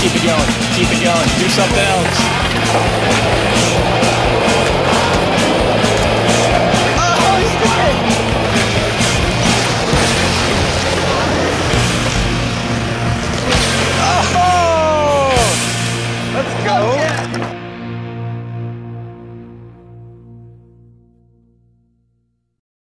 Keep it going. Keep it going. Do something else.